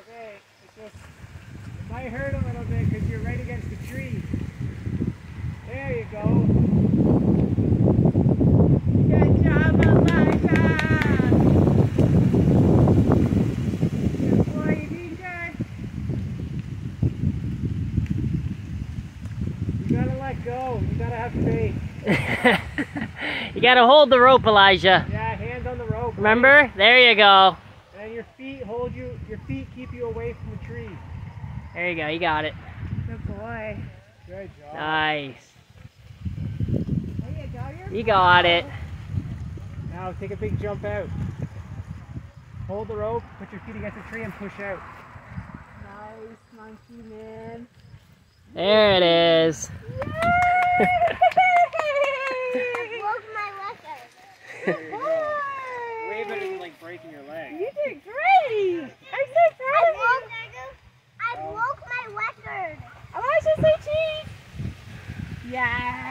Okay, it's just, it might hurt a little bit because you're right against the tree. There you go. Good job, Elijah. You gotta let go. You gotta have faith. you gotta hold the rope, Elijah. Yeah, hands on the rope. right? Remember? There you go. And your feet hold you, your feet keep you away from the tree. There you go. You got it. Good boy. Good job. Nice. There you go. You're You got it. Now take a big jump out. Hold the rope, put your feet against the tree and push out. nice, monkey man. There it is. già